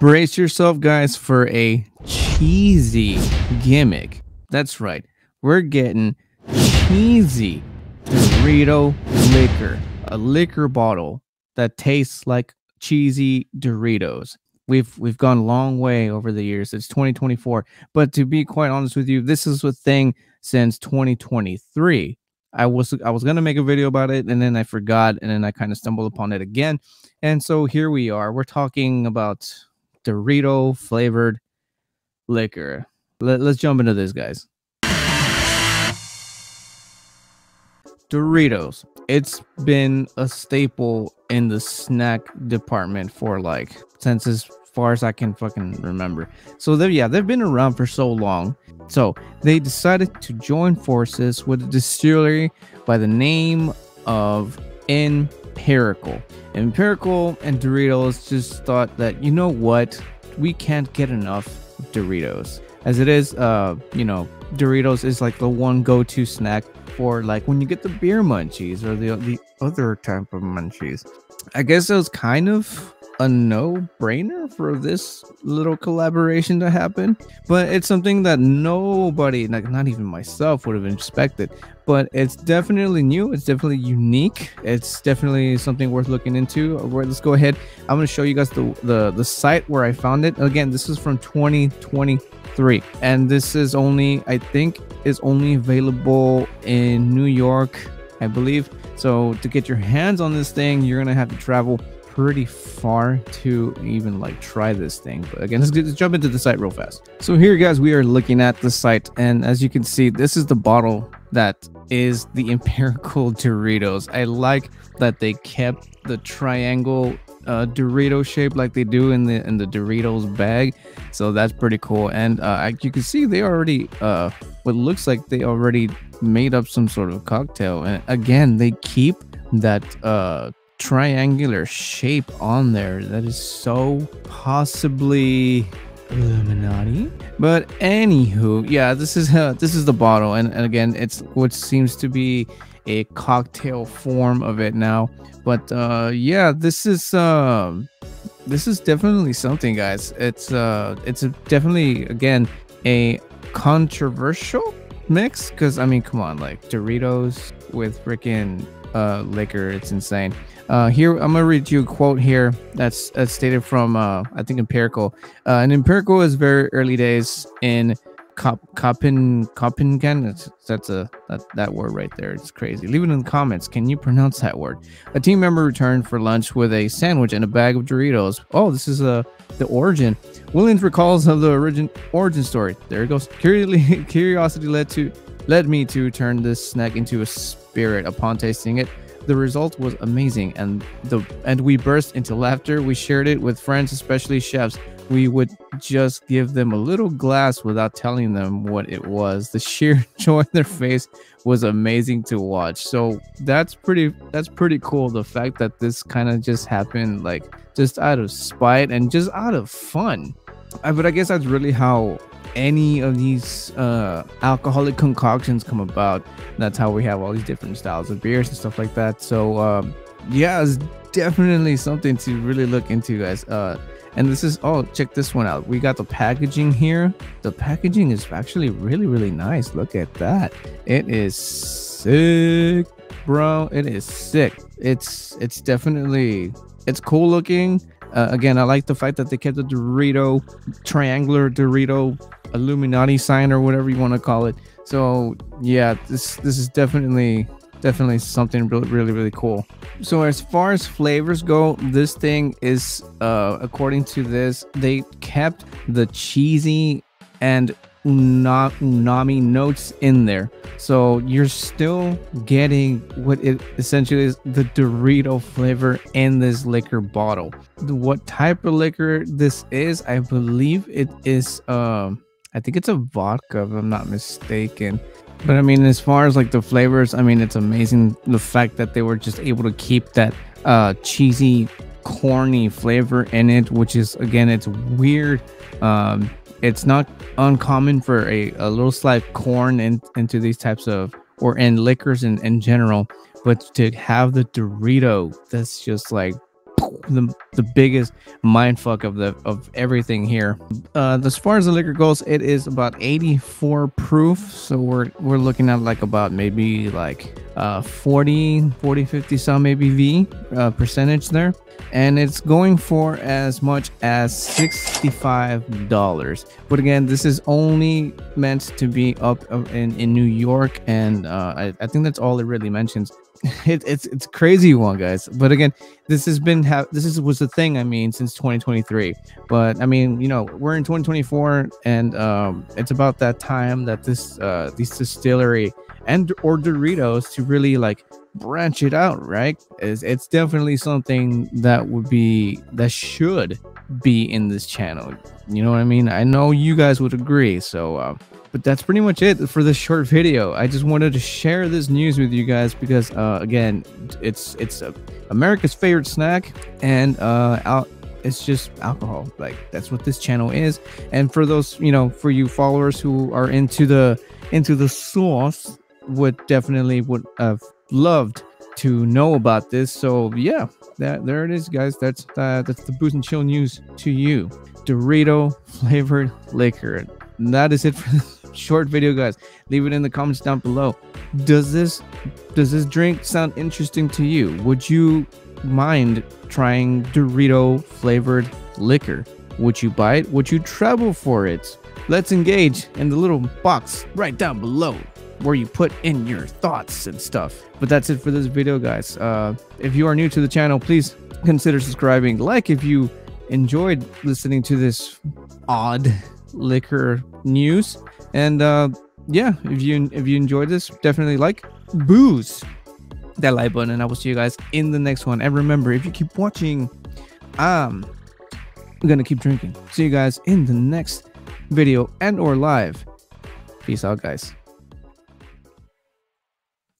Brace yourself, guys, for a cheesy gimmick. That's right. We're getting cheesy Dorito liquor, a liquor bottle that tastes like cheesy Doritos. We've we've gone a long way over the years. It's 2024, but to be quite honest with you, this is a thing since 2023. I was I was gonna make a video about it and then I forgot and then I kind of stumbled upon it again. And so here we are. We're talking about Dorito flavored liquor. Let, let's jump into this, guys. Doritos. It's been a staple in the snack department for like since as far as I can fucking remember. So they yeah, they've been around for so long. So they decided to join forces with a distillery by the name of Empirical. Empirical and Doritos just thought that you know what, we can't get enough Doritos. As it is, uh, you know, Doritos is like the one go-to snack for like when you get the beer munchies or the the other type of munchies. I guess it was kind of a no-brainer for this little collaboration to happen, but it's something that nobody, like not even myself, would have expected. But it's definitely new. It's definitely unique. It's definitely something worth looking into. Let's go ahead. I'm to show you guys the, the the site where I found it. Again, this is from 2023, and this is only, I think, is only available in New York, I believe. So to get your hands on this thing, you're gonna have to travel pretty far to even like try this thing. But again, let's, let's jump into the site real fast. So here, guys, we are looking at the site, and as you can see, this is the bottle that is the empirical Doritos. I like that they kept the triangle uh, Dorito shape like they do in the in the Doritos bag. So that's pretty cool. And uh, you can see they already uh, what looks like they already made up some sort of cocktail. And again, they keep that uh triangular shape on there that is so possibly Illuminati. But anywho, yeah, this is uh, this is the bottle, and, and again, it's what seems to be a cocktail form of it now. But uh, yeah, this is um, this is definitely something, guys. It's uh, it's definitely again a controversial mix because I mean, come on, like Doritos with freaking uh liquor, it's insane. Uh, here I'm gonna read you a quote here that's that's stated from uh, I think Empirical. Uh, and Empirical is very early days in Cop Copen Copenhagen. That's, that's a that, that word right there. It's crazy. Leave it in the comments. Can you pronounce that word? A team member returned for lunch with a sandwich and a bag of Doritos. Oh, this is uh, the origin. Williams recalls of the origin origin story. There it goes. Curiosity led to led me to turn this snack into a spirit. Upon tasting it, the result was amazing and the and we burst into laughter. We shared it with friends especially chefs. We would just give them a little glass without telling them what it was. The sheer joy in their face was amazing to watch. So that's pretty that's pretty cool the fact that this kind of just happened like just out of spite and just out of fun. I, but i guess that's really how any of these uh, alcoholic concoctions come about. That's how we have all these different styles of beers and stuff like that. So um, yeah, it's definitely something to really look into, guys. Uh, and this is oh, check this one out. We got the packaging here. The packaging is actually really really nice. Look at that. It is sick, bro. It is sick. It's it's definitely it's cool looking. Uh, again, I like the fact that they kept the Dorito triangular Dorito Illuminati sign or whatever you want to call it. So yeah, this this is definitely definitely something really really really cool. So as far as flavors go, this thing is uh according to this, they kept the cheesy and umami notes in there. So you're still getting what it essentially is the Dorito flavor in this liquor bottle. What type of liquor this is, I believe it is um I think it's a vodka, if I'm not mistaken. But I mean, as far as like the flavors, I mean, it's amazing the fact that they were just able to keep that uh, cheesy, corny flavor in it, which is again, it's weird. Um, it's not uncommon for a, a little slight corn in, into these types of or in liquors in, in general, but to have the Dorito, that's just like the, the biggest mind fuck of the of everything here. Uh, as far as the liquor goes, it is about 84 proof. So we're we're looking at like about maybe like uh 40 40 50 some ABV uh, percentage there. And it's going for as much as $65 but again this is only meant to be up in, in new york. And uh, I, I think that's all it really mentions. It, it's it's crazy one guys. But again this has been ha- this is was the thing i mean since 2023 but i mean you know we're in 2024 and um it's about that time that this uh this distillery and or doritos to really like branch it out right? It's, it's definitely something that would be that should be in this channel. You know what i mean? I know you guys would agree so uh, but that's pretty much it for this short video. I just wanted to share this news with you guys because uh, again it's it's uh, america's favorite snack and uh out it's just alcohol. Like that's what this channel is. And for those you know for you followers who are into the into the sauce would definitely would have loved to know about this. So yeah, that there it is, guys. That's uh, that's the booze and chill news to you. Dorito flavored liquor. And that is it for this short video, guys. Leave it in the comments down below. Does this does this drink sound interesting to you? Would you mind trying Dorito flavored liquor? Would you buy it? Would you travel for it? Let's engage in the little box right down below where you put in your thoughts and stuff. But that's it for this video, guys. Uh, if you are new to the channel, please consider subscribing. Like if you enjoyed listening to this odd liquor news. And uh, yeah, if you if you enjoyed this, definitely like booze that like button, and I will see you guys in the next one. And remember, if you keep watching, um, I'm gonna keep drinking. See you guys in the next video and or live. Peace out, guys.